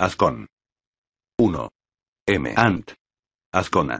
Ascon. 1. M. Ant. Ascona.